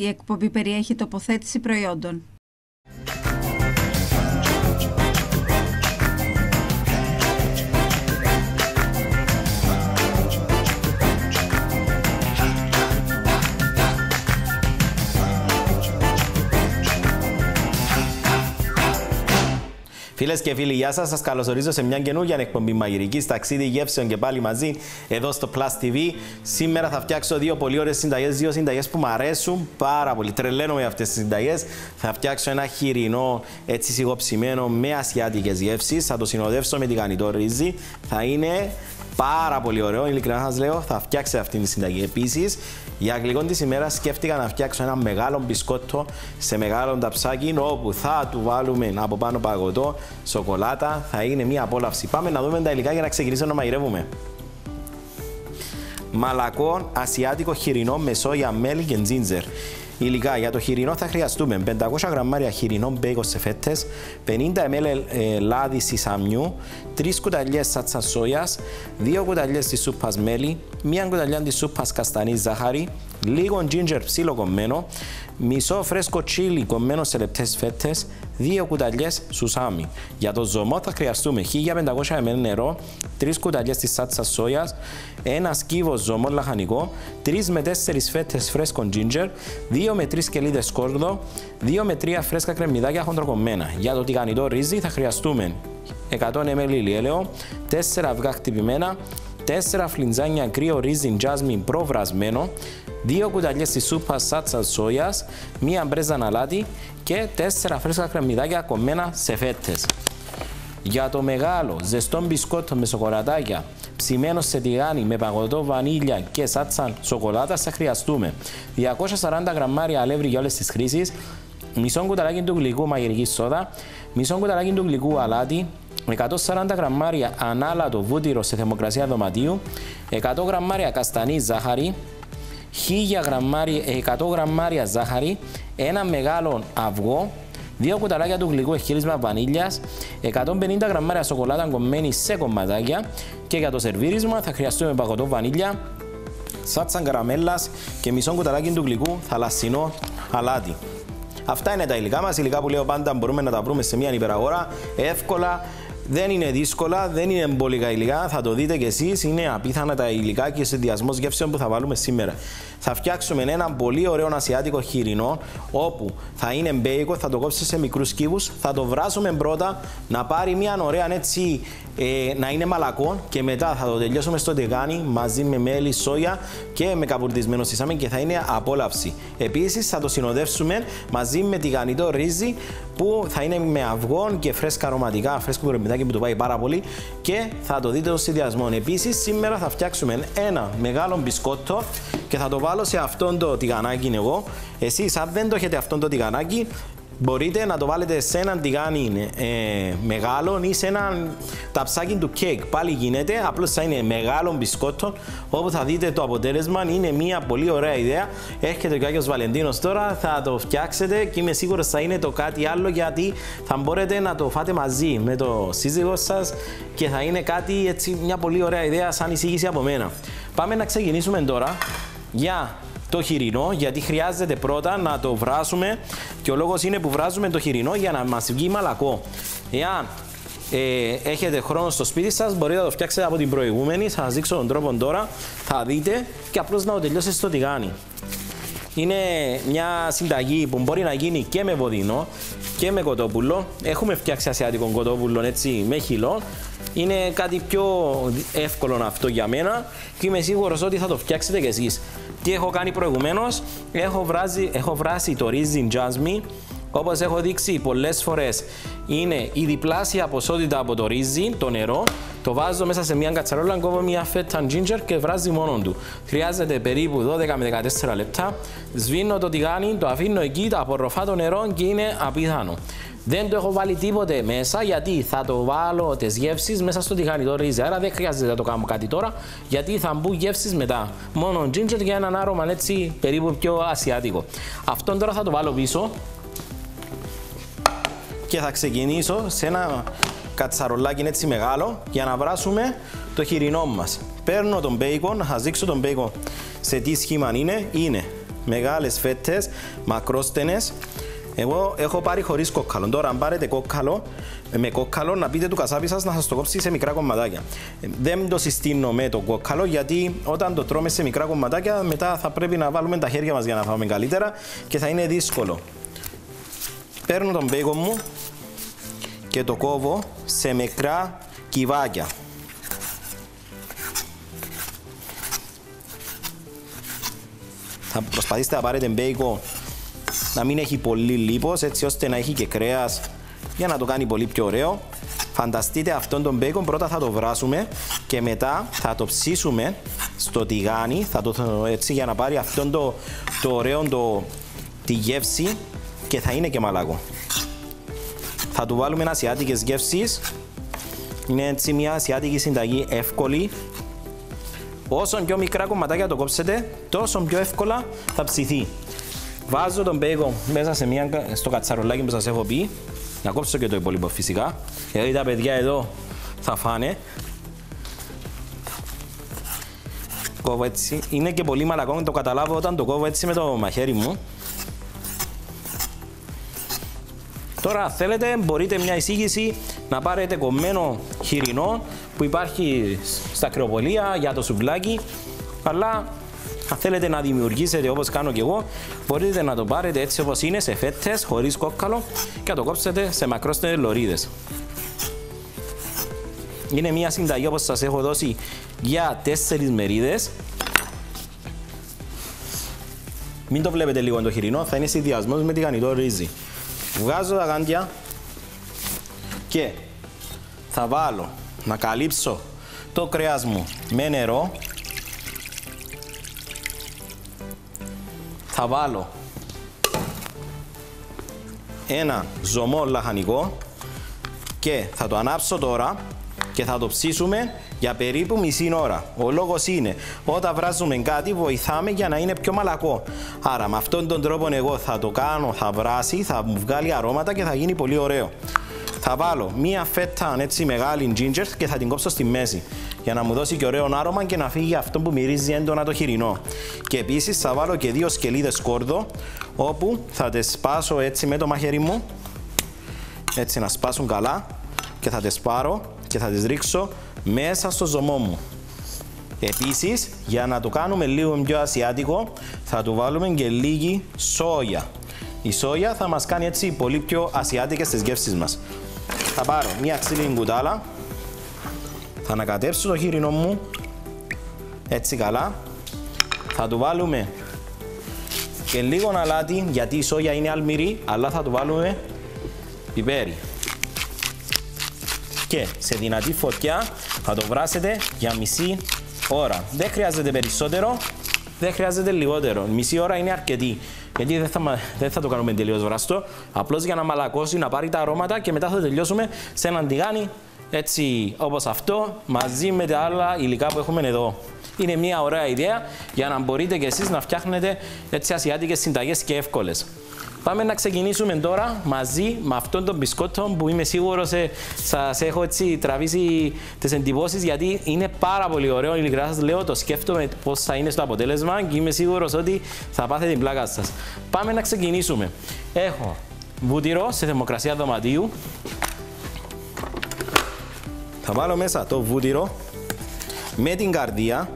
Η εκπομπή περιέχει τοποθέτηση προϊόντων. Φίλες και φίλοι, γεια σας. Σας καλωσορίζω σε μια καινούργια εκπομπή μαγειρικής ταξίδι γεύσεων και πάλι μαζί εδώ στο Plus TV. Σήμερα θα φτιάξω δύο πολύ ωραίες συνταγές, δύο συνταγές που μου αρέσουν πάρα πολύ. Τρελαίνομαι αυτές τις συνταγές. Θα φτιάξω ένα χοιρινό έτσι σιγοψημένο με ασιάτικες γεύσεις. Θα το συνοδεύσω με τηγανιτό ρύζι. Θα είναι πάρα πολύ ωραίο. Ειλικρινά σας λέω, θα φτιάξει αυτή τη συνταγή. Επίσης, για γλυκό της ημέρας σκέφτηκα να φτιάξω ένα μεγάλο μπισκότο σε μεγάλο ταψάκι όπου θα του βάλουμε από πάνω παγωτό, σοκολάτα. Θα είναι μια απόλαυση. Πάμε να δούμε τα υλικά για να ξεκινήσουμε να μαγειρεύουμε. Μαλακό ασιάτικο χοιρινό με σόγια, μέλι και τζίντζερ. Υλικά για το χοιρινό θα χρειαστούμε 500 γραμμάρια χοιρινό μπέικο σε φέτες, 50 ml ε, λάδι σισαμιού, 3 κουταλιές σάτσας σόιας, 2 κουταλιές της σούπας μέλι, 1 κουταλιά της σούπας καστανής ζάχαρη, λίγο ginger ψήλο κομμένο, μισό φρέσκο τσίλι κομμένο σε λεπτές φέτες, 2 κουταλιές σουσάμι. Για το ζωμό θα χρειαστούμε 1500 ml νερό, 3 κουταλιές της σάτσα σόιας, ένα σκύβο ζωμό λαχανικό, 3 με 4 φέτες φρέσκο ginger, 2 με 3 κελίδες σκόρδο, 2 με 3 φρέσκα κρεμμυδάκια χοντροκομμένα. Για το τηγανιτό ρύζι θα χρειαστούμε 100 ml ηλιέλαιο, 4 αυγά χτυπημένα, 4 φλιντζάνια κρύο ρύζι τζάσμιν προβρασμένο, 2 κουταλιές της σούπας σάτσα σόιας, 1 μπρέζα αλάτι και 4 φρέσκα κρεμμυδάκια κομμένα σε φέτες. Για το μεγάλο ζεστό μπισκότο με σοκολατάκια ψημένο σε τηγάνι με παγωτό βανίλια και σάτσα σοκολάτα θα χρειαστούμε 240 γραμμάρια αλεύρι για όλες τις χρήσεις, μισό κουταλάκι του γλυκού μαγειρικής σόδα, μισό κουταλάκι του γλυκού αλάτι, 140 γραμμάρια ανάλατο βούτυρο σε θερμοκρασία δωματίου, 100 γραμμάρια καστανή ζάχαρη, 1000 γραμμάρια, 100 γραμμάρια ζάχαρη, ένα μεγάλο αυγό, 2 κουταλάκια του γλυκού εχχύρισμα βανίλιας, 150 γραμμάρια σοκολάτα κομμένη σε κομματάκια και για το σερβίρισμα θα χρειαστούμε παγωτό βανίλια, σάτσα καραμέλας και μισό κουταλάκι του γλυκού θαλασσινό αλάτι. Αυτά είναι τα υλικά μας. Υλικά που λέω πάντα μπορούμε να τα βρούμε σε μια υπεραγορά εύκολα. Δεν είναι δύσκολα, δεν είναι εμπολικά υλικά. Θα το δείτε κι εσείς. Είναι απίθανα τα υλικά και ο συνδυασμό γεύσεων που θα βάλουμε σήμερα. Θα φτιάξουμε ένα πολύ ωραίο ασιάτικο χοιρινό, όπου θα είναι μπέικο, θα το κόψουμε σε μικρούς κύβου, θα το βράσουμε πρώτα να πάρει μια ωραία έτσι ε, να είναι μαλακό και μετά θα το τελειώσουμε στο τηγάνι μαζί με μέλι, σόγια και με καπουρτισμένο σισάμι και θα είναι απόλαυση. Επίσης θα το συνοδεύσουμε μαζί με τηγανιτό ρύζι που θα είναι με αυγό και φρέσκα αρωματικά, φρέσκο κορμιδάκι που το πάει πάρα πολύ και θα το δείτε στο συνδυασμό. Επίσης σήμερα θα φτιάξουμε ένα μεγάλο μπισκότο και θα το βάλω σε αυτόν το τηγανάκι εγώ. Εσείς αν δεν το έχετε αυτόν το τηγανάκι μπορείτε να το βάλετε σε έναν τηγάνι ε, μεγάλο ή σε έναν ταψάκι του κέικ. Πάλι γίνεται, απλώς θα είναι μεγάλο μπισκότο. Όπου θα δείτε το αποτέλεσμα είναι μια πολύ ωραία ιδέα. Έρχεται ο Άγιος Βαλεντίνος τώρα, θα το φτιάξετε και είμαι σίγουρος θα είναι το κάτι άλλο γιατί θα μπορείτε να το φάτε μαζί με το σύζυγό σας και θα είναι κάτι έτσι μια πολύ ωραία ιδέα σαν εισήγηση από μένα. Πάμε να ξεκινήσουμε τώρα για το χοιρινό, γιατί χρειάζεται πρώτα να το βράσουμε και ο λόγος είναι που βράζουμε το χοιρινό για να μας βγει μαλακό. Εάν ε, έχετε χρόνο στο σπίτι σας, μπορείτε να το φτιάξετε από την προηγούμενη, θα σας δείξω τον τρόπο τώρα, θα δείτε και απλώς να το τελειώσετε στο τηγάνι. Είναι μια συνταγή που μπορεί να γίνει και με βοδινό και με κοτόπουλο. Έχουμε φτιάξει ασιατικό κοτόπουλο έτσι με χυλό. Είναι κάτι πιο εύκολο αυτό για μένα και είμαι σίγουρος ότι θα το φτιάξετε κι εσείς. Τι έχω κάνει προηγουμένως, έχω, έχω βράσει το ρύζι jasmine Όπως έχω δείξει πολλές φορές, είναι η διπλάσια ποσότητα από το ρύζι, το νερό. Το βάζω μέσα σε μια κατσαρόλα, κόβω μια φέτα ginger και βράζει μόνο του. Χρειάζεται περίπου 12 με 14 λεπτά. Σβήνω το τηγάνι, το αφήνω εκεί, το απορροφά το νερό και είναι απίθανο. Δεν το έχω βάλει τίποτε μέσα γιατί θα το βάλω τις γεύσεις μέσα στο τηγάνι το ρύζι. Άρα δεν χρειάζεται να το κάνω κάτι τώρα γιατί θα μπουν γεύσεις μετά. Μόνο ginger για έναν άρωμα έτσι περίπου πιο ασιάτικο. Αυτό τώρα θα το βάλω πίσω και θα ξεκινήσω σε ένα κατσαρολάκι έτσι μεγάλο για να βράσουμε το χοιρινό μας. Παίρνω τον μπέικον, θα δείξω τον μπέικον σε τι σχήμα είναι; Είναι μεγάλες φέτες, μακρόστενες. Εγώ έχω πάρει χωρίς κόκκαλο. Τώρα αν πάρετε κόκκαλο, με κόκκαλο να πείτε του κασάπι σας να σας το κόψει σε μικρά κομματάκια. Ε, Δεν το συστήνω με το κόκκαλο γιατί όταν το τρώμε σε μικρά κομματάκια μετά θα πρέπει να βάλουμε τα χέρια μας για να φάμε καλύτερα και θα είναι δύσκολο. Παίρνω τον μπέικον μου και το κόβω σε μικρά κυβάκια. Θα προσπαθήσετε να πάρετε μπέικον να μην έχει πολύ λίπος έτσι ώστε να έχει και κρέας για να το κάνει πολύ πιο ωραίο. Φανταστείτε αυτόν τον μπέικον πρώτα θα το βράσουμε και μετά θα το ψήσουμε στο τηγάνι θα το, έτσι για να πάρει αυτόν το, το ωραίο το, τη γεύση και θα είναι και μαλάκο. Θα του βάλουμε ασιάτικες γεύσεις. Είναι έτσι μια ασιάτικη συνταγή εύκολη. Όσο πιο μικρά κομματάκια το κόψετε, τόσο πιο εύκολα θα ψηθεί. Βάζω τον μπέικον μέσα σε μια, στο κατσαρολάκι που σας έχω πει. Να κόψω και το υπόλοιπο φυσικά. Γιατί τα παιδιά εδώ θα φάνε. Κόβω έτσι. Είναι και πολύ μαλακό, το καταλάβω όταν το κόβω έτσι με το μαχαίρι μου. Τώρα θέλετε μπορείτε μια εισήγηση να πάρετε κομμένο χοιρινό που υπάρχει στα κρεοπολία για το σουβλάκι αλλά αν θέλετε να δημιουργήσετε όπως κάνω και εγώ μπορείτε να το πάρετε έτσι όπως είναι σε φέτες χωρίς κόκκαλο και να το κόψετε σε μακρόστενες λωρίδες. Είναι μια συνταγή όπως σας έχω δώσει για τέσσερις μερίδες μην το βλέπετε λίγο το χοιρινό, θα είναι συνδυασμός με τηγανιτό ρύζι. Βγάζω τα γάντια και θα βάλω να καλύψω το κρέας μου με νερό. Θα βάλω ένα ζωμό λαχανικό και θα το ανάψω τώρα και θα το ψήσουμε για περίπου μισή ώρα. Ο λόγος είναι όταν βράζουμε κάτι βοηθάμε για να είναι πιο μαλακό. Άρα με αυτόν τον τρόπο εγώ θα το κάνω, θα βράσει, θα μου βγάλει αρώματα και θα γίνει πολύ ωραίο. Θα βάλω μία φέτα έτσι μεγάλη ginger και θα την κόψω στη μέση για να μου δώσει και ωραίο άρωμα και να φύγει αυτό που μυρίζει έντονα το χοιρινό. Και επίσης θα βάλω και δύο σκελίδες κόρδο όπου θα τις σπάσω έτσι με το μαχαίρι μου έτσι να σπάσουν καλά και θα τις πάρω και θα τις ρίξω μέσα στο ζωμό μου. Επίσης, για να το κάνουμε λίγο πιο ασιάτικο, θα του βάλουμε και λίγη σόγια. Η σόγια θα μας κάνει έτσι πολύ πιο ασιάτικες τις γεύσεις μας. Θα πάρω μια ξύλινη κουτάλα, θα ανακατέψω το χοιρινό μου, έτσι καλά. Θα του βάλουμε και λίγο αλάτι, γιατί η σόγια είναι αλμυρή, αλλά θα του βάλουμε πιπέρι και σε δυνατή φωτιά θα το βράσετε για μισή ώρα. Δεν χρειάζεται περισσότερο, δεν χρειάζεται λιγότερο. Μισή ώρα είναι αρκετή. Γιατί δεν θα, δεν θα το κάνουμε τελείως βραστό. Απλώς για να μαλακώσει, να πάρει τα αρώματα και μετά θα τελειώσουμε σε έναν τηγάνι έτσι όπως αυτό μαζί με τα άλλα υλικά που έχουμε εδώ. Είναι μια ωραία ιδέα για να μπορείτε και εσείς να φτιάχνετε έτσι ασιάτικες συνταγές και εύκολες. Πάμε να ξεκινήσουμε τώρα μαζί με αυτόν τον μπισκότο που είμαι σίγουρος σας έχω έτσι τραβήσει τις εντυπώσεις γιατί είναι πάρα πολύ ωραίο. Ειλικρινά σας λέω, το σκέφτομαι πώς θα είναι στο αποτέλεσμα και είμαι σίγουρος ότι θα πάθετε την πλάκα σας. Πάμε να ξεκινήσουμε. Έχω βούτυρο σε θερμοκρασία δωματίου. Θα βάλω μέσα το βούτυρο με την καρδία.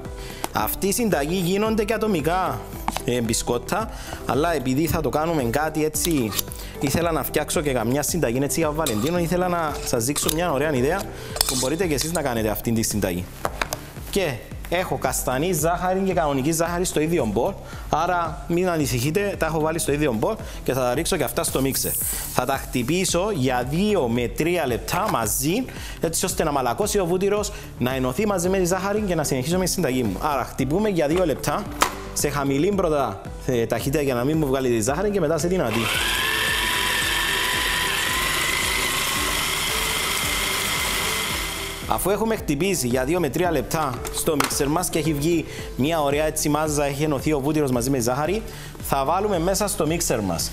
Αυτή η συνταγή γίνονται και ατομικά ε, μπισκότα, αλλά επειδή θα το κάνουμε κάτι έτσι, ήθελα να φτιάξω και καμιά συνταγή έτσι για Βαλεντίνο, ήθελα να σας δείξω μια ωραία ιδέα που μπορείτε και εσείς να κάνετε αυτή τη συνταγή. Και έχω καστανή ζάχαρη και κανονική ζάχαρη στο ίδιο μπολ. Άρα μην ανησυχείτε, τα έχω βάλει στο ίδιο μπολ και θα τα ρίξω και αυτά στο μίξερ. Θα τα χτυπήσω για 2 με 3 λεπτά μαζί, έτσι ώστε να μαλακώσει ο βούτυρος, να ενωθεί μαζί με τη ζάχαρη και να συνεχίσουμε τη συνταγή μου. Άρα χτυπούμε για 2 λεπτά σε χαμηλή πρώτα ε, ταχύτητα για να μην μου βγάλει τη ζάχαρη και μετά σε δυνατή. Αφού έχουμε χτυπήσει για 2 με 3 λεπτά στο μίξερ μας και έχει βγει μια ωραία έτσι μάζα, έχει ενωθεί ο βούτυρος μαζί με ζάχαρη, θα βάλουμε μέσα στο μίξερ μας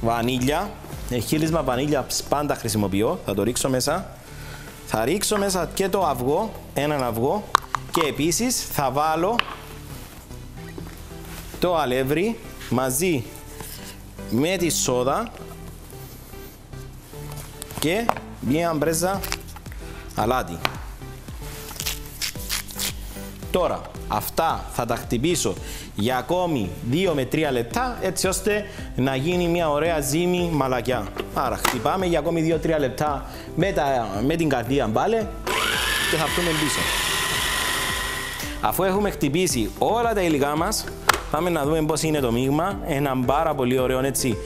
βανίλια, χείλισμα βανίλια πάντα χρησιμοποιώ, θα το ρίξω μέσα. Θα ρίξω μέσα και το αυγό, έναν αυγό και επίσης θα βάλω το αλεύρι μαζί με τη σόδα και μία μπρέζα αλάτι. Τώρα, αυτά θα τα χτυπήσω για ακόμη 2 με 3 λεπτά έτσι ώστε να γίνει μια ωραία ζύμη μαλακιά. Άρα χτυπάμε για ακόμη 2-3 λεπτά με, τα, με την καρδία μπάλε και θα πούμε πίσω. Αφού έχουμε χτυπήσει όλα τα υλικά μας, πάμε να δούμε πώς είναι το μείγμα. Ένα πάρα πολύ ωραίο έτσι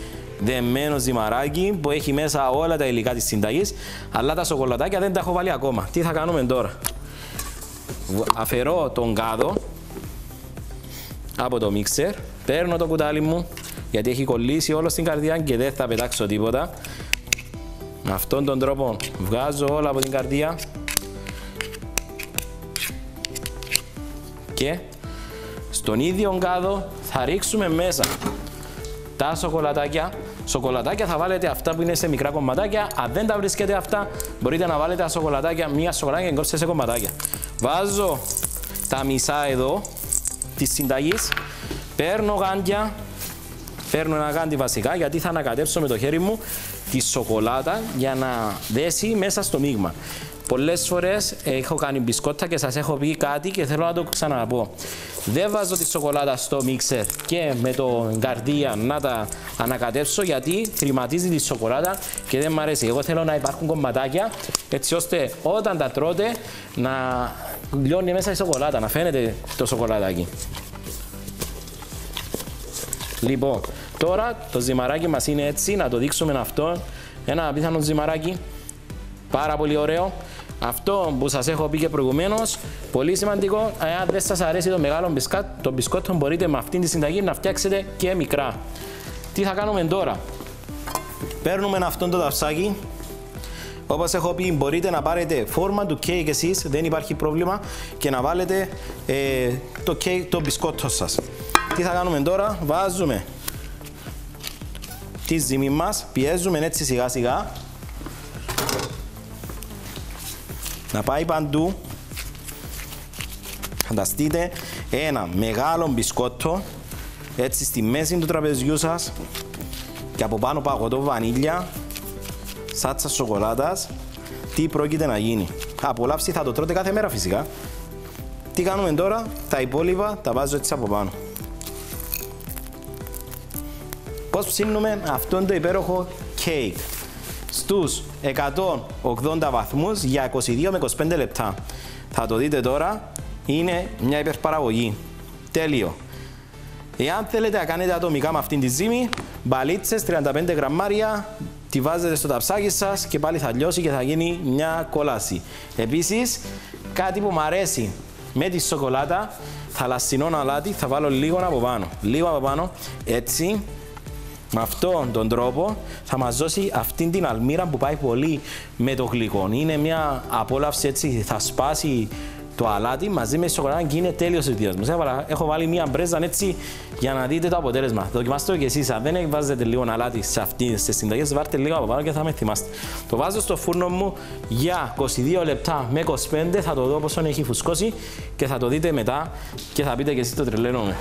δεμένο ζυμαράκι που έχει μέσα όλα τα υλικά της συνταγής, αλλά τα σοκολατάκια δεν τα έχω βάλει ακόμα. Τι θα κάνουμε τώρα; Αφαιρώ τον κάδο από το μίξερ, παίρνω το κουτάλι μου, γιατί έχει κολλήσει όλο στην καρδιά και δεν θα πετάξω τίποτα. Με αυτόν τον τρόπο βγάζω όλα από την καρδιά και στον ίδιο κάδο θα ρίξουμε μέσα τα σοκολατάκια. Σοκολατάκια θα βάλετε αυτά που είναι σε μικρά κομματάκια. Αν δεν τα βρίσκετε αυτά, μπορείτε να βάλετε τα σοκολατάκια, μία σοκολατάκια και κόψετε σε κομματάκια. Βάζω τα μισά εδώ της συνταγής, παίρνω γάντια, παίρνω ένα γάντι βασικά γιατί θα ανακατέψω με το χέρι μου τη σοκολάτα για να δέσει μέσα στο μείγμα. Πολλές φορές έχω κάνει μπισκότα και σας έχω πει κάτι και θέλω να το ξαναπώ. Δεν βάζω τη σοκολάτα στο μίξερ και με το καρδία να τα ανακατέψω γιατί χρηματίζει τη σοκολάτα και δεν μου αρέσει. Εγώ θέλω να υπάρχουν κομματάκια έτσι ώστε όταν τα τρώτε να λιώνει μέσα η σοκολάτα, να φαίνεται το σοκολατάκι. Λοιπόν, τώρα το ζυμαράκι μας είναι έτσι, να το δείξουμε αυτό. Ένα απίθανο ζυμαράκι, πάρα πολύ ωραίο. Αυτό που σας έχω πει και προηγουμένως, πολύ σημαντικό, αν δεν σας αρέσει το μεγάλο μπισκάτ, το μπισκότο μπορείτε με αυτήν τη συνταγή να φτιάξετε και μικρά. Τι θα κάνουμε τώρα; Παίρνουμε αυτό το ταψάκι, Όπως έχω πει, μπορείτε να πάρετε φόρμα του κέικ εσείς, δεν υπάρχει πρόβλημα, και να βάλετε ε, το κέικ, το μπισκότο σας. Τι θα κάνουμε τώρα, βάζουμε τη ζύμη μας, πιέζουμε έτσι σιγά σιγά να πάει παντού. Φανταστείτε ένα μεγάλο μπισκότο έτσι στη μέση του τραπεζιού σας και από πάνω παγωτό βανίλια σάτσας σοκολάτας τι πρόκειται να γίνει. Απολαύσει θα το τρώτε κάθε μέρα φυσικά. Τι κάνουμε τώρα, τα υπόλοιπα τα βάζω έτσι από πάνω. Πώς ψήνουμε αυτόν το υπέροχο κέικ στους 180 βαθμούς για 22 με 25 λεπτά. Θα το δείτε τώρα, είναι μια υπερπαραγωγή. Τέλειο. Εάν θέλετε να κάνετε ατομικά με αυτήν τη ζύμη, μπαλίτσες 35 γραμμάρια, τη βάζετε στο ταψάκι σας και πάλι θα λιώσει και θα γίνει μια κόλαση. Επίσης, κάτι που μου αρέσει με τη σοκολάτα, θαλασσινό αλάτι, θα βάλω λίγο από πάνω. Λίγο από πάνω, έτσι, με αυτόν τον τρόπο θα μας δώσει αυτήν την αλμύρα που πάει πολύ με το γλυκό. Είναι μια απόλαυση έτσι, θα σπάσει το αλάτι μαζί με σοκολάτα και είναι τέλειος ο μας. Έχω βάλει μια μπρέζα έτσι για να δείτε το αποτέλεσμα. Δοκιμάστε το και εσείς. Αν δεν βάζετε λίγο αλάτι σε αυτήν τις συνταγές, βάλτε λίγο από πάνω και θα με θυμάστε. Το βάζω στο φούρνο μου για 22 λεπτά με 25. Θα το δω πόσο έχει φουσκώσει και θα το δείτε μετά και θα πείτε και εσείς το τρελαίνομαι.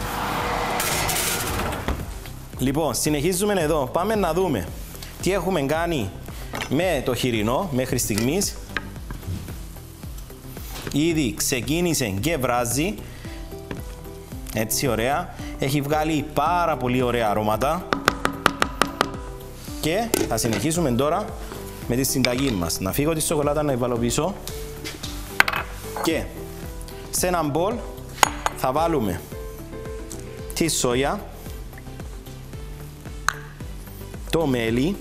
Λοιπόν, συνεχίζουμε εδώ. Πάμε να δούμε τι έχουμε κάνει με το χοιρινό μέχρι στιγμής. Ήδη ξεκίνησε και βράζει. Έτσι ωραία. Έχει βγάλει πάρα πολύ ωραία αρώματα. Και θα συνεχίσουμε τώρα με τη συνταγή μας. Να φύγω τη σοκολάτα να βάλω πίσω. Και σε ένα μπολ θα βάλουμε τη σόγια το μέλι.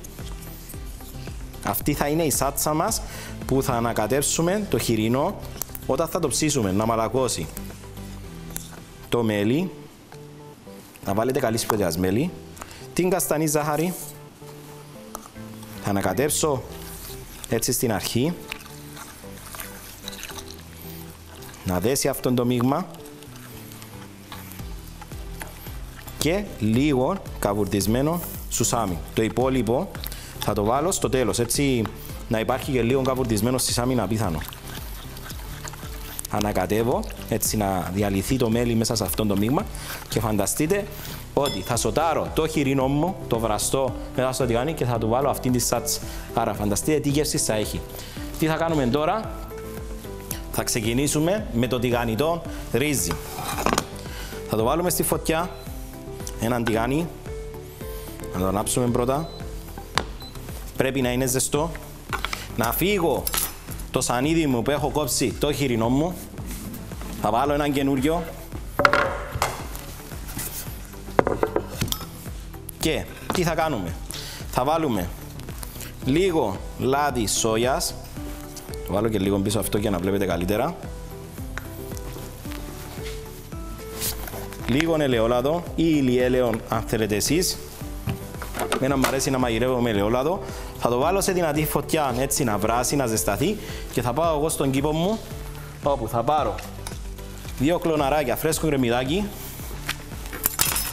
Αυτή θα είναι η σάτσα μας που θα ανακατέψουμε το χοιρινό όταν θα το ψήσουμε να μαλακώσει. Το μέλι. Να βάλετε καλή σπουδαιάς μέλι. Την καστανή ζάχαρη. Θα ανακατέψω έτσι στην αρχή. Να δέσει αυτό το μείγμα. Και λίγο καβουρδισμένο σουσάμι. Το υπόλοιπο θα το βάλω στο τέλος, έτσι να υπάρχει και λίγο καπουρδισμένο στη σάμι να πιθανό. ανακατεύω έτσι να διαλυθεί το μέλι μέσα σε αυτό το μείγμα και φανταστείτε ότι θα σοτάρω το χοιρινό μου, το βραστό μετά στο τηγάνι και θα του βάλω αυτήν τη σάτς. Άρα φανταστείτε τι γεύση θα έχει. Τι θα κάνουμε τώρα, θα ξεκινήσουμε με το τηγανιτό ρύζι. Θα το βάλουμε στη φωτιά, έναν τηγάνι, να το ανάψουμε πρώτα. Πρέπει να είναι ζεστό. Να φύγω το σανίδι μου που έχω κόψει το χοιρινό μου. Θα βάλω έναν καινούριο. Και τι θα κάνουμε; Θα βάλουμε λίγο λάδι σόγιας. Το βάλω και λίγο πίσω αυτό για να βλέπετε καλύτερα. Λίγο ελαιόλαδο ή ηλιέλαιο αν θέλετε εσείς. Μένα μου αρέσει να μαγειρεύω με ελαιόλαδο. Θα το βάλω σε δυνατή φωτιά έτσι να βράσει, να ζεσταθεί και θα πάω εγώ στον κήπο μου όπου θα πάρω δύο κλωναράκια φρέσκο κρεμμυδάκι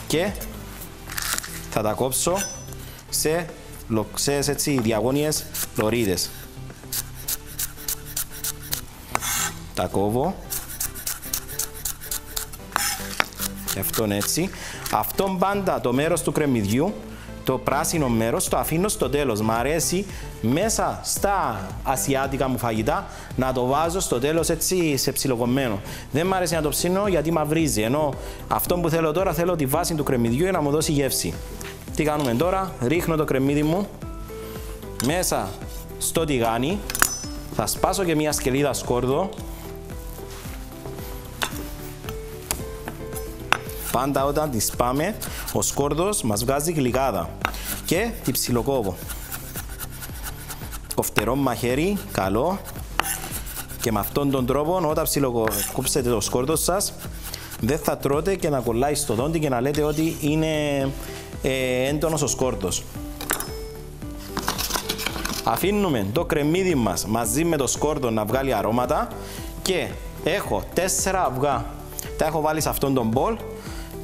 και θα τα κόψω σε λοξές έτσι διαγώνιες λωρίδες. Τα κόβω και αυτόν έτσι. Αυτόν πάντα το μέρος του κρεμμυδιού το πράσινο μέρος το αφήνω στο τέλος. Μ' αρέσει μέσα στα ασιάτικα μου φαγητά να το βάζω στο τέλος έτσι σε ψιλοκομμένο. Δεν μ' αρέσει να το ψήνω γιατί μαυρίζει, ενώ αυτό που θέλω τώρα θέλω τη βάση του κρεμμυδιού για να μου δώσει γεύση. Τι κάνουμε τώρα, ρίχνω το κρεμμύδι μου μέσα στο τηγάνι, θα σπάσω και μια σκελίδα σκόρδο Πάντα όταν τη σπάμε, ο σκόρδος μας βγάζει γλυκάδα και τη ψιλοκόβω. Κοφτερό μαχαίρι, καλό. Και με αυτόν τον τρόπο, όταν ψιλοκόψετε το σκόρδος σας, δεν θα τρώτε και να κολλάει στο δόντι και να λέτε ότι είναι ε, έντονος ο σκόρδος. Αφήνουμε το κρεμμύδι μας μαζί με το σκόρδο να βγάλει αρώματα και έχω τέσσερα αυγά. Τα έχω βάλει σε αυτόν τον μπολ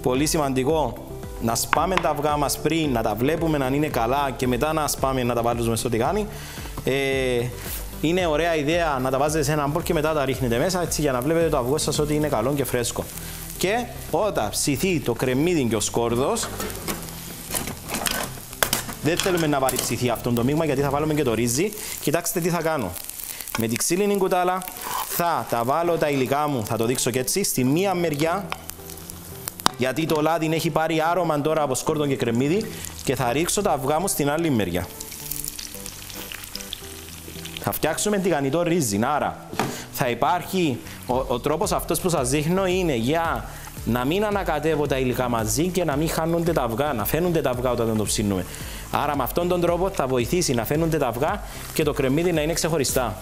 πολύ σημαντικό να σπάμε τα αυγά μας πριν, να τα βλέπουμε να είναι καλά και μετά να σπάμε να τα βάλουμε στο τηγάνι. Ε, είναι ωραία ιδέα να τα βάζετε σε ένα μπολ και μετά τα ρίχνετε μέσα έτσι για να βλέπετε το αυγό σας ότι είναι καλό και φρέσκο. Και όταν ψηθεί το κρεμμύδι και ο σκόρδος, δεν θέλουμε να βάλει ψηθεί αυτό το μείγμα γιατί θα βάλουμε και το ρύζι. Κοιτάξτε τι θα κάνω. Με τη ξύλινη κουτάλα θα τα βάλω τα υλικά μου, θα το δείξω και έτσι, στη μία μεριά γιατί το λάδι έχει πάρει άρωμα τώρα από σκόρδο και κρεμμύδι και θα ρίξω τα αυγά μου στην άλλη μεριά. Θα φτιάξουμε τηγανιτό ρύζι, άρα θα υπάρχει, ο, ο τρόπος αυτός που σας δείχνω είναι για να μην ανακατεύω τα υλικά μαζί και να μην χάνονται τα αυγά, να φαίνονται τα αυγά όταν το ψήνουμε. Άρα με αυτόν τον τρόπο θα βοηθήσει να φαίνονται τα αυγά και το κρεμμύδι να είναι ξεχωριστά.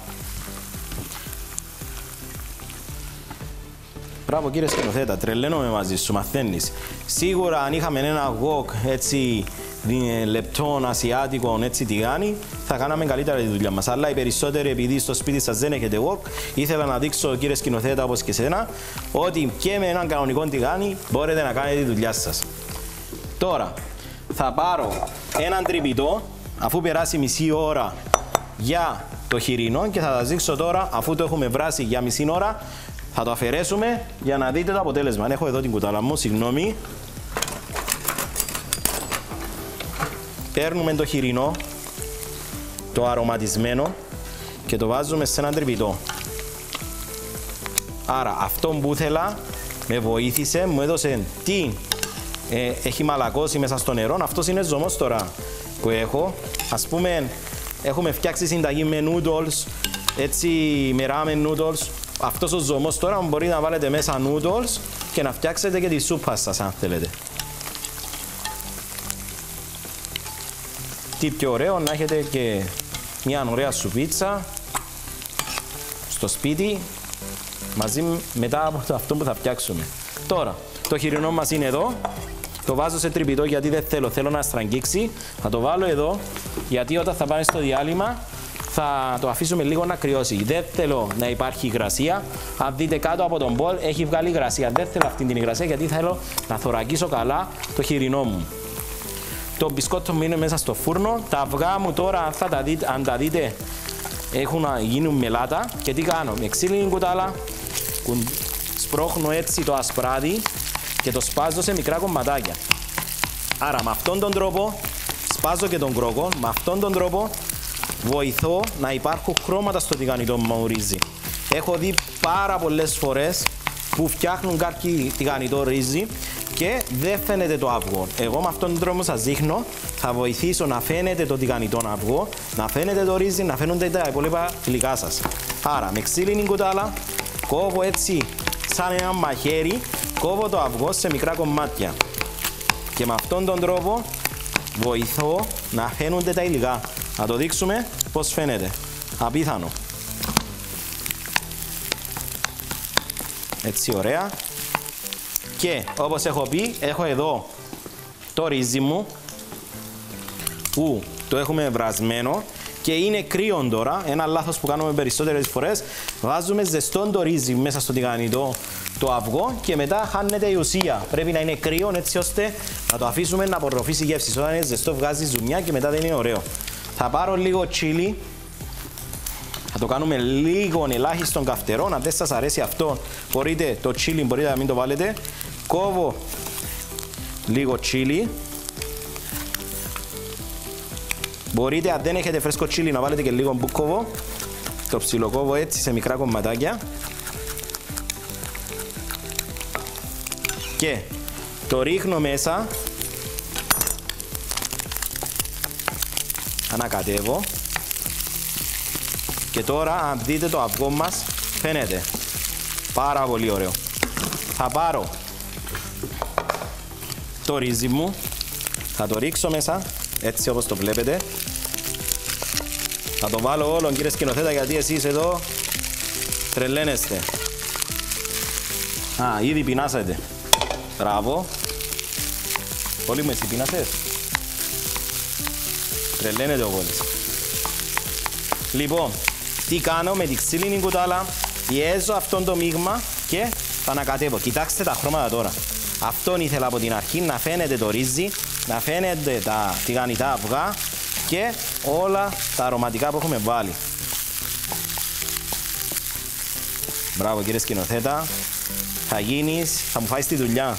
Μπράβο κύριε σκηνοθέτα, τρελαίνομαι μαζί σου, μαθαίνεις. Σίγουρα αν είχαμε ένα γοκ έτσι λεπτών, ασιάτικων, έτσι τηγάνι, θα κάναμε καλύτερα τη δουλειά μας. Αλλά οι περισσότεροι επειδή στο σπίτι σας δεν έχετε γοκ, ήθελα να δείξω κύριε σκηνοθέτα όπως και σένα, ότι και με έναν κανονικό τηγάνι μπορείτε να κάνετε τη δουλειά σας. Τώρα, θα πάρω έναν τρυπητό, αφού περάσει μισή ώρα για το χοιρινό και θα τα δείξω τώρα, αφού το έχουμε βράσει για μισή ώρα, θα το αφαιρέσουμε για να δείτε το αποτέλεσμα. Έχω εδώ την κουτάλα μου, συγγνώμη. Παίρνουμε το χοιρινό, το αρωματισμένο και το βάζουμε σε ένα τρυπητό. Άρα αυτό που ήθελα με βοήθησε, μου έδωσε τι ε, έχει μαλακώσει μέσα στο νερό. Αυτός είναι ζωμός τώρα που έχω. Ας πούμε, έχουμε φτιάξει συνταγή με noodles, έτσι με ramen noodles αυτός ο ζωμός τώρα μπορεί να βάλετε μέσα noodles και να φτιάξετε και τη σούπα σα αν θέλετε. Τι πιο ωραίο να έχετε και μια ωραία σουπίτσα στο σπίτι μαζί μετά από αυτό που θα φτιάξουμε. Τώρα, το χοιρινό μας είναι εδώ. Το βάζω σε τρυπητό γιατί δεν θέλω, θέλω να στραγγίξει. Θα το βάλω εδώ γιατί όταν θα πάνε στο διάλειμμα θα το αφήσουμε λίγο να κρυώσει. Δεν θέλω να υπάρχει υγρασία. Αν δείτε κάτω από τον μπολ, έχει βγάλει υγρασία. Δεν θέλω αυτή την υγρασία γιατί θέλω να θωρακίσω καλά το χοιρινό μου. Το μπισκότο μου είναι μέσα στο φούρνο. Τα αυγά μου τώρα, θα τα δείτε, αν τα δείτε, έχουν να γίνουν μελάτα. Και τι κάνω, με ξύλινη κουτάλα, σπρώχνω έτσι το ασπράδι και το σπάζω σε μικρά κομματάκια. Άρα με αυτόν τον τρόπο σπάζω και τον κρόκο, με αυτόν τον τρόπο βοηθώ να υπάρχουν χρώματα στο τηγανιτό ρύζι. Έχω δει πάρα πολλές φορές που φτιάχνουν κάποιοι τηγανιτό ρύζι και δεν φαίνεται το αυγό. Εγώ με αυτόν τον τρόπο σας δείχνω θα βοηθήσω να φαίνεται το τηγανιτό αυγό, να φαίνεται το ρύζι, να φαίνονται τα υπόλοιπα υλικά σας. Άρα με ξύλινη κουτάλα κόβω έτσι σαν ένα μαχαίρι, κόβω το αυγό σε μικρά κομμάτια. Και με αυτόν τον τρόπο βοηθώ να φαίνονται τα υλικά. Να το δείξουμε πώς φαίνεται. Απίθανο. Έτσι ωραία. Και όπως έχω πει, έχω εδώ το ρύζι μου που το έχουμε βρασμένο και είναι κρύο τώρα. Ένα λάθος που κάνουμε περισσότερες φορές. Βάζουμε ζεστό το ρύζι μέσα στο τηγανιτό το αυγό και μετά χάνεται η ουσία. Πρέπει να είναι κρύο έτσι ώστε να το αφήσουμε να απορροφήσει γεύση. Όταν είναι ζεστό βγάζει ζουμιά και μετά δεν είναι ωραίο. Θα πάρω λίγο τσίλι. Θα το κάνουμε λίγο ελάχιστον καυτερό. Αν δεν σας αρέσει αυτό, μπορείτε το τσίλι μπορείτε να μην το βάλετε. Κόβω λίγο τσίλι. Μπορείτε, αν δεν έχετε φρέσκο τσίλι, να βάλετε και λίγο μπουκόβο. Το ψιλοκόβω έτσι σε μικρά κομματάκια. Και το ρίχνω μέσα. Ανακατεύω. Και τώρα, αν δείτε το αυγό μας, φαίνεται πάρα πολύ ωραίο. Θα πάρω το ρύζι μου, θα το ρίξω μέσα, έτσι όπως το βλέπετε. Θα το βάλω όλο κύριε σκηνοθέτα γιατί εσείς εδώ τρελαίνεστε. Α, ήδη πεινάσατε. Μπράβο. Πολύ με εσύ πεινάσες; Τρελαίνεται ο Βόλης. Λοιπόν, τι κάνω με τη ξύλινη κουτάλα, πιέζω αυτό το μείγμα και θα ανακατεύω. Κοιτάξτε τα χρώματα τώρα. Αυτόν ήθελα από την αρχή να φαίνεται το ρύζι, να φαίνεται τα τηγανιτά αυγά και όλα τα αρωματικά που έχουμε βάλει. Μπράβο κύριε σκηνοθέτα. Θα γίνεις, θα μου φάεις τη δουλειά.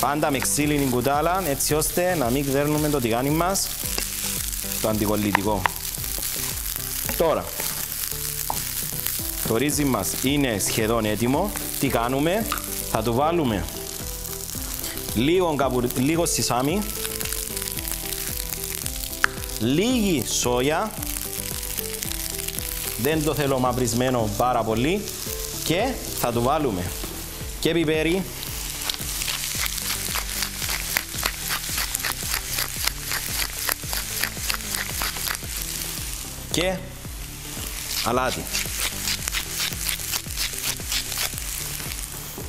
Πάντα με ξύλινη κουτάλα έτσι ώστε να μην δέρνουμε το τηγάνι μας το αντικολλητικό. Τώρα, το ρύζι μας είναι σχεδόν έτοιμο. Τι κάνουμε, θα το βάλουμε λίγο, λίγο σισάμι, λίγη σόγια, δεν το θέλω μαυρισμένο πάρα πολύ και θα το βάλουμε και πιπέρι και αλάτι.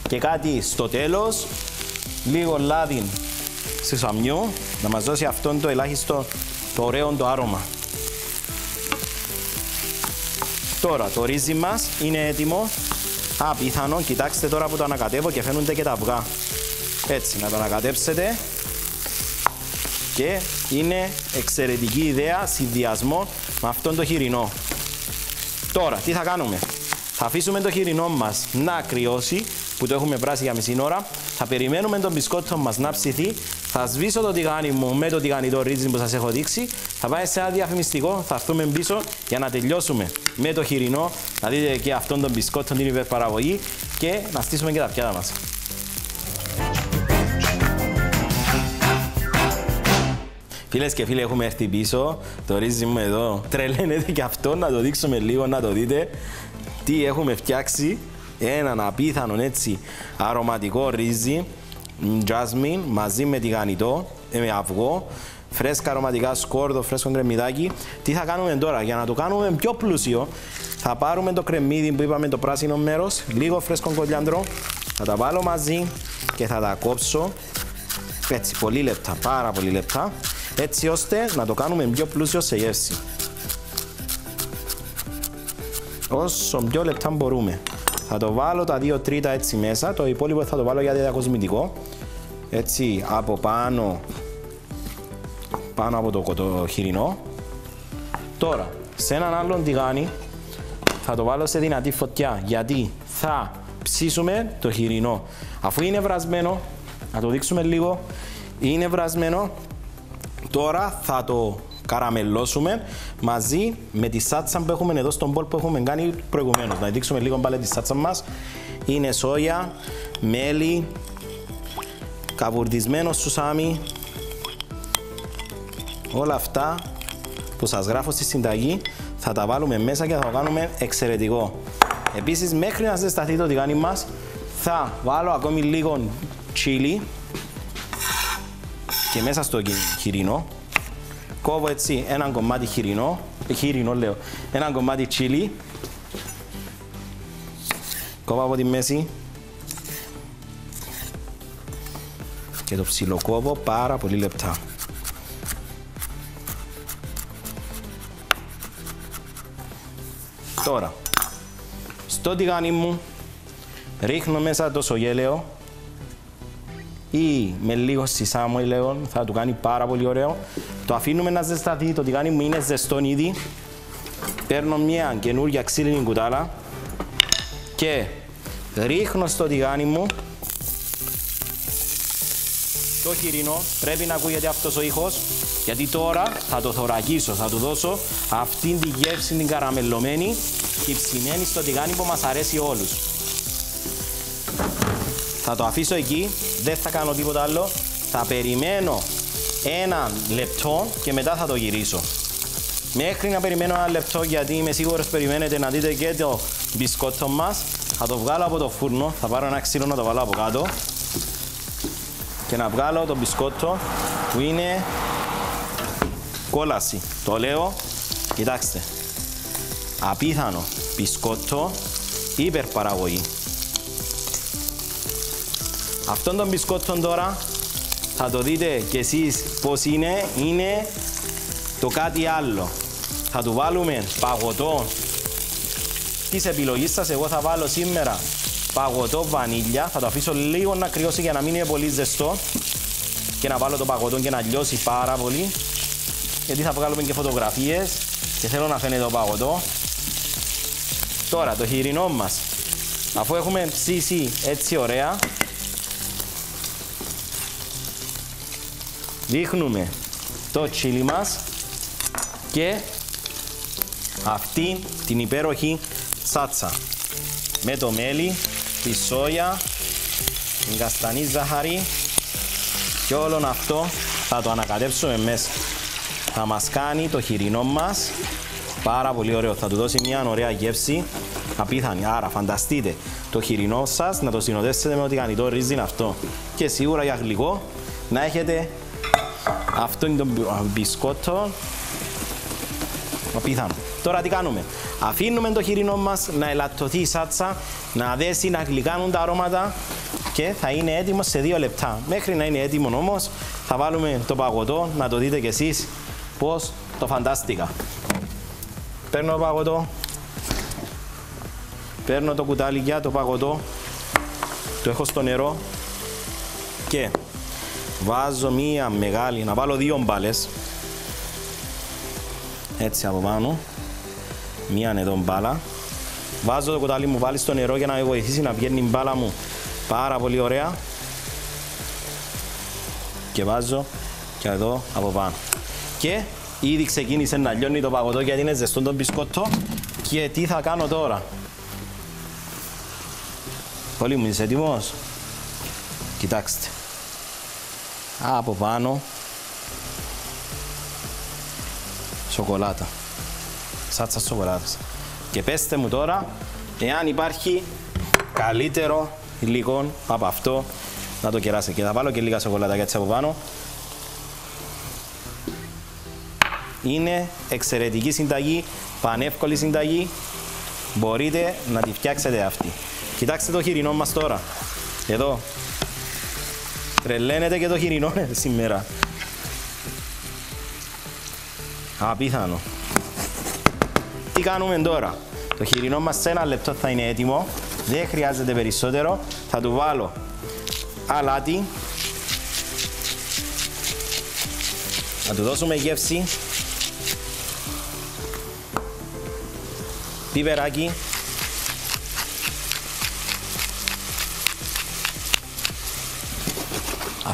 Και κάτι στο τέλος, λίγο λάδι σαμιού, να μας δώσει αυτόν το ελάχιστο, το ωραίο το άρωμα. Τώρα το ρύζι μας είναι έτοιμο. Α, πιθανό, κοιτάξτε τώρα που το ανακατεύω και φαίνονται και τα αυγά. Έτσι, να το ανακατέψετε. Και είναι εξαιρετική ιδέα συνδυασμό με αυτόν το χοιρινό. Τώρα, τι θα κάνουμε; Θα αφήσουμε το χοιρινό μας να κρυώσει, που το έχουμε πράσει για μισή ώρα. Θα περιμένουμε τον μπισκότο μας να ψηθεί. Θα σβήσω το τηγάνι μου με το τηγανιτό ρύζι που σας έχω δείξει. Θα πάει σε ένα διαφημιστικό, θα έρθουμε πίσω για να τελειώσουμε με το χοιρινό. Να δείτε και αυτόν τον μπισκότο, την υπερπαραγωγή και να στήσουμε και τα πιάτα μας. Φίλες και φίλοι, έχουμε έρθει πίσω. Το ρύζι μου εδώ τρελαίνεται και αυτό. Να το δείξουμε λίγο, να το δείτε. Τι έχουμε φτιάξει. Έναν απίθανο έτσι αρωματικό ρύζι. Jasmine μαζί με τηγανιτό, ε, με αυγό. Φρέσκα αρωματικά σκόρδο, φρέσκο κρεμμυδάκι. Τι θα κάνουμε τώρα, για να το κάνουμε πιο πλούσιο, θα πάρουμε το κρεμμύδι που είπαμε το πράσινο μέρος, λίγο φρέσκο κολιάντρο, θα τα βάλω μαζί και θα τα κόψω έτσι πολύ λεπτά, πάρα πολύ λεπτά έτσι ώστε να το κάνουμε πιο πλούσιο σε γεύση. Όσο πιο λεπτά μπορούμε. Θα το βάλω τα δύο τρίτα έτσι μέσα, το υπόλοιπο θα το βάλω για διακοσμητικό. Έτσι από πάνω, πάνω από το, το χοιρινό. Τώρα, σε έναν άλλον τηγάνι θα το βάλω σε δυνατή φωτιά. Γιατί θα ψήσουμε το χοιρινό. Αφού είναι βρασμένο, να το δείξουμε λίγο, είναι βρασμένο, τώρα θα το καραμελώσουμε μαζί με τη σάτσα που έχουμε εδώ στον μπολ που έχουμε κάνει προηγουμένως. Να δείξουμε λίγο πάλι τη σάτσα μας. Είναι σόγια, μέλι, καβουρδισμένο σουσάμι, όλα αυτά που σας γράφω στη συνταγή θα τα βάλουμε μέσα και θα το κάνουμε εξαιρετικό. Επίσης μέχρι να ζεσταθεί το τηγάνι μας θα βάλω ακόμη λίγο τσίλι και μέσα στο χοιρινό κόβω έτσι ένα κομμάτι χοιρινό, ε, χοιρινό λέω, ένα κομμάτι τσίλι κόβω από τη μέση και το ψιλοκόβω πάρα πολύ λεπτά. Τώρα, στο τηγάνι μου ρίχνω μέσα το σογέλαιο ή με λίγο σισάμο λέω, θα του κάνει πάρα πολύ ωραίο. Το αφήνουμε να ζεσταθεί, το τηγάνι μου είναι ζεστό ήδη. Παίρνω μια καινούργια ξύλινη κουτάλα και ρίχνω στο τηγάνι μου το χοιρινό, πρέπει να ακούγεται αυτός ο ήχος γιατί τώρα θα το θωρακίσω, θα του δώσω αυτήν τη γεύση την καραμελωμένη και ψημένη στο τηγάνι που μας αρέσει όλους. Θα το αφήσω εκεί, δεν θα κάνω τίποτα άλλο. Θα περιμένω ένα λεπτό και μετά θα το γυρίσω. Μέχρι να περιμένω ένα λεπτό γιατί είμαι σίγουρος περιμένετε να δείτε και το μπισκότο μας. Θα το βγάλω από το φούρνο, θα πάρω ένα ξύλο να το βάλω από κάτω και να βγάλω το μπισκότο που είναι κόλαση. Το λέω, κοιτάξτε, απίθανο μπισκότο υπερπαραγωγή. Αυτόν τον μπισκότο τώρα θα το δείτε κι εσείς πώς είναι, είναι το κάτι άλλο. Θα του βάλουμε παγωτό της επιλογής σας. Εγώ θα βάλω σήμερα παγωτό βανίλια. Θα το αφήσω λίγο να κρυώσει για να μην είναι πολύ ζεστό και να βάλω το παγωτό και να λιώσει πάρα πολύ γιατί θα βγάλουμε και φωτογραφίες και θέλω να φαίνεται το παγωτό. Τώρα το χοιρινό μας, αφού έχουμε ψήσει έτσι ωραία, δείχνουμε το τσίλι μας και αυτή την υπέροχη σάτσα με το μέλι, τη σόγια, την καστανή ζάχαρη και όλο αυτό θα το ανακατέψουμε μέσα θα μας κάνει το χοιρινό μας πάρα πολύ ωραίο. Θα του δώσει μια ωραία γεύση απίθανη. Άρα φανταστείτε το χοιρινό σας να το συνοδέσετε με ό,τι κάνει το ρύζι είναι αυτό. Και σίγουρα για γλυκό να έχετε αυτό είναι το μπισκότο απίθανο. Τώρα τι κάνουμε; Αφήνουμε το χοιρινό μας να ελαττωθεί η σάτσα, να δέσει, να γλυκάνουν τα αρώματα και θα είναι έτοιμος σε δύο λεπτά. Μέχρι να είναι έτοιμο όμως θα βάλουμε το παγωτό, να το δείτε κι εσείς πώς το φαντάστηκα. Παίρνω το παγωτό, παίρνω το κουτάλι για το παγωτό, το έχω στο νερό και βάζω μία μεγάλη, να βάλω δύο μπάλες έτσι από πάνω μία εδώ μπάλα βάζω το κουτάλι μου βάλει στο νερό για να με βοηθήσει να βγαίνει η μπάλα μου πάρα πολύ ωραία και βάζω και εδώ από πάνω και ήδη ξεκίνησε να λιώνει το παγωτό γιατί είναι ζεστό το μπισκότο και τι θα κάνω τώρα; Πολύ μου είσαι έτοιμος; Κοιτάξτε. Από πάνω σοκολάτα. Σάτσα σοκολάτας. Και πέστε μου τώρα εάν υπάρχει καλύτερο υλικό από αυτό να το κεράσετε. Και θα βάλω και λίγα σοκολάτα έτσι από πάνω είναι εξαιρετική συνταγή, πανεύκολη συνταγή. Μπορείτε να τη φτιάξετε αυτή. Κοιτάξτε το χοιρινό μας τώρα. Εδώ. Τρελαίνεται και το χοιρινό σήμερα. Απίθανο. Τι κάνουμε τώρα; Το χοιρινό μας σε ένα λεπτό θα είναι έτοιμο. Δεν χρειάζεται περισσότερο. Θα του βάλω αλάτι. Θα του δώσουμε γεύση πιπεράκι.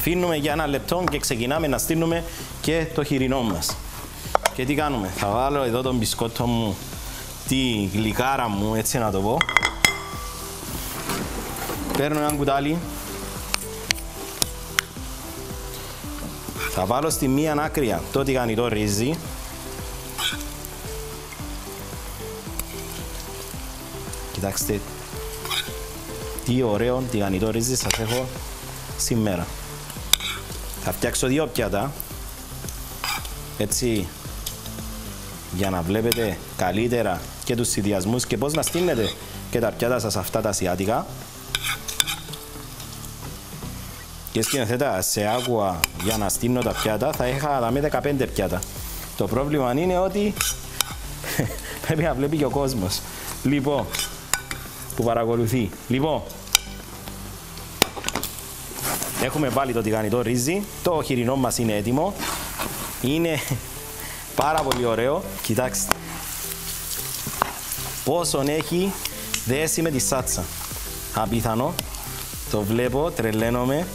Αφήνουμε για ένα λεπτό και ξεκινάμε να στείλουμε και το χοιρινό μας. Και τι κάνουμε, θα βάλω εδώ τον μπισκότο μου, τη γλυκάρα μου, έτσι να το πω. Παίρνω ένα κουτάλι. Θα βάλω στη μία άκρη το τηγανιτό ρύζι. Κοιτάξτε τι ωραίο τηγανιτό ρύζι σας έχω σήμερα. Θα φτιάξω δύο πιάτα. Έτσι για να βλέπετε καλύτερα και τους συνδυασμούς και πώς να στείλετε και τα πιάτα σας αυτά τα ασιάτικα. Και σκηνοθέτα σε άκουα για να στείλω τα πιάτα θα είχα με 15 πιάτα. Το πρόβλημα είναι ότι πρέπει να βλέπει και ο κόσμος. Λοιπόν, που παρακολουθεί. Λοιπόν, έχουμε βάλει το τηγανιτό ρύζι. Το χοιρινό μας είναι έτοιμο. Είναι πάρα πολύ ωραίο. Κοιτάξτε. Πόσον έχει δέσει με τη σάτσα. Απίθανο. Το βλέπω, τρελαίνομαι.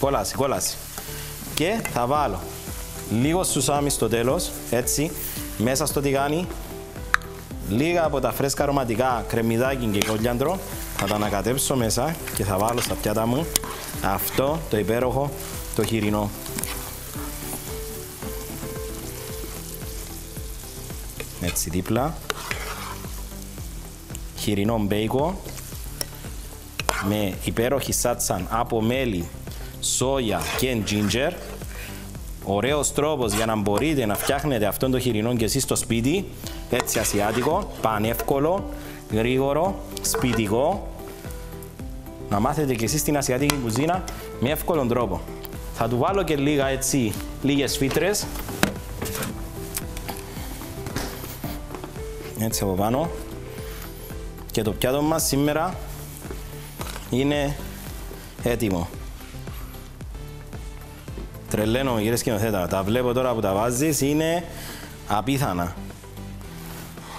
Κόλαση, κόλαση. Και θα βάλω λίγο σουσάμι στο τέλος, έτσι, μέσα στο τηγάνι. Λίγα από τα φρέσκα αρωματικά κρεμμυδάκι και κολιάντρο θα τα ανακατέψω μέσα και θα βάλω στα πιάτα μου αυτό το υπέροχο το χοιρινό. Έτσι δίπλα. Χοιρινό μπέικο με υπέροχη σάτσαν από μέλι, σόγια και ginger. Ωραίος τρόπος για να μπορείτε να φτιάχνετε αυτό το χοιρινό και εσείς στο σπίτι. Έτσι ασιάτικο, πανεύκολο, γρήγορο, σπιτικό. Να μάθετε και εσείς την ασιατική κουζίνα με εύκολο τρόπο. Θα του βάλω και λίγα έτσι, λίγες φύτρες. Έτσι από πάνω. Και το πιάτο μας σήμερα είναι έτοιμο. Τρελαίνω κύριε σκηνοθέτα. Τα βλέπω τώρα που τα βάζεις, είναι απίθανα.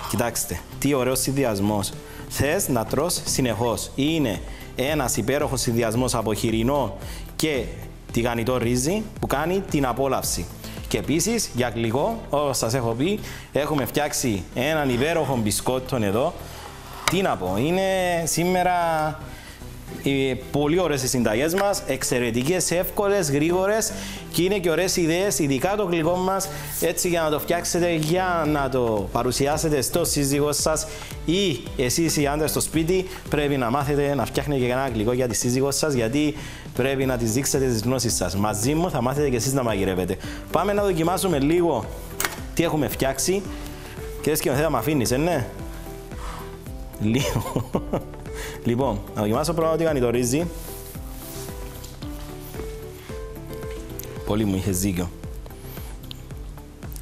Κοιτάξτε, τι ωραίος συνδυασμός. Θες να τρως συνεχώς. Είναι ένας υπέροχος συνδυασμός από χοιρινό και τηγανιτό ρύζι που κάνει την απόλαυση. Και επίσης για γλυκό, όπως σας έχω πει, έχουμε φτιάξει έναν υπέροχο μπισκότο εδώ. Τι να πω, είναι σήμερα οι πολύ ωραίες οι συνταγές μας, εξαιρετικές, εύκολες, γρήγορες και είναι και ωραίες ιδέες, ειδικά το γλυκό μας, έτσι για να το φτιάξετε, για να το παρουσιάσετε στο σύζυγό σας ή εσείς οι άντρες στο σπίτι. Πρέπει να μάθετε να φτιάχνετε και ένα γλυκό για τη σύζυγό σας, γιατί πρέπει να τη δείξετε τις γνώσεις σας. Μαζί μου θα μάθετε και εσείς να μαγειρεύετε. Πάμε να δοκιμάσουμε λίγο τι έχουμε φτιάξει. Κύριε σκηνοθέτα, με αφήνεις, ε, ναι; Λίγο. Λοιπόν, να δοκιμάσω πρώτα ότι κάνει το ρύζι. Πολύ μου είχες δίκιο.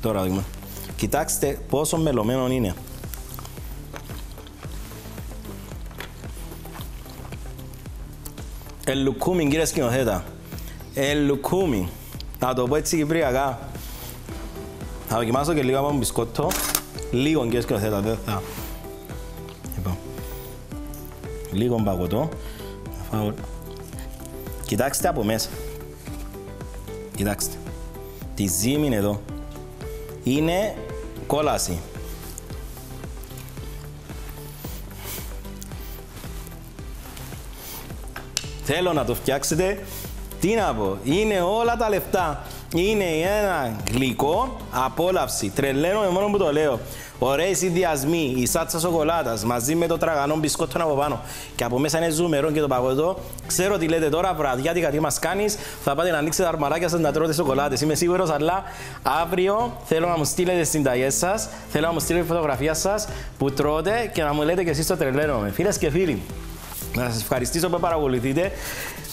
Τώρα δούμε. Κοιτάξτε πόσο μελωμένο είναι. Ελουκούμι κύριε σκηνοθέτα. Ελουκούμι. Να το πω έτσι κυπριακά. Θα δοκιμάσω και λίγο από μπισκότο. Λίγο κύριε σκηνοθέτα, δεν θα λίγο παγωτό. Κοιτάξτε από μέσα. Κοιτάξτε. Τη ζύμη είναι εδώ. Είναι κόλαση. Θέλω να το φτιάξετε. Τι να πω, είναι όλα τα λεφτά. Είναι ένα γλυκό απόλαυση. Τρελαίνομαι μόνο που το λέω. Ωραίοι συνδυασμοί, η σάτσα σοκολάτας μαζί με το τραγανό μπισκότο από πάνω και από μέσα είναι ζουμερό και το παγωτό. Ξέρω τι λέτε τώρα, βραδιάτικα τι μας κάνεις. Θα πάτε να ανοίξετε τα αρμαράκια σας να τρώτε σοκολάτες. Είμαι σίγουρος, αλλά αύριο θέλω να μου στείλετε τις συνταγές σας, θέλω να μου στείλετε φωτογραφία σας που τρώτε και να μου λέτε και εσείς το τρελαίνομαι. Φίλες και φίλοι, να σας ευχαριστήσω που παρακολουθείτε.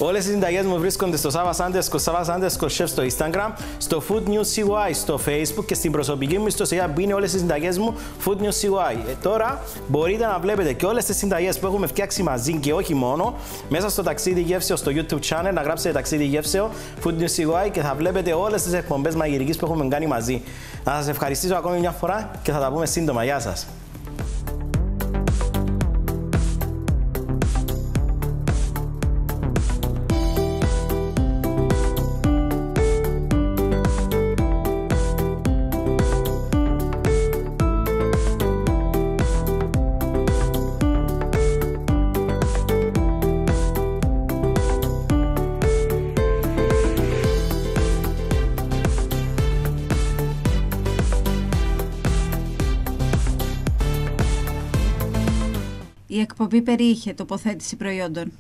Όλες οι συνταγές μου βρίσκονται στο Σάβα Σάντεσκο, Σάβα Σάντεσκο Chef στο Instagram, στο Food News CY στο Facebook και στην προσωπική μου ιστοσελίδα που είναι όλες οι συνταγές μου Food News CY. Ε, τώρα μπορείτε να βλέπετε και όλες τις συνταγές που έχουμε φτιάξει μαζί και όχι μόνο μέσα στο ταξίδι γεύσεως στο YouTube channel, να γράψετε ταξίδι γεύσεω Food News CY και θα βλέπετε όλες τις εκπομπές μαγειρικής που έχουμε κάνει μαζί. Να σας ευχαριστήσω ακόμη μια φορά και θα τα πούμε σύντομα. Γεια σας. Η εκπομπή περιείχε τοποθέτηση προϊόντων.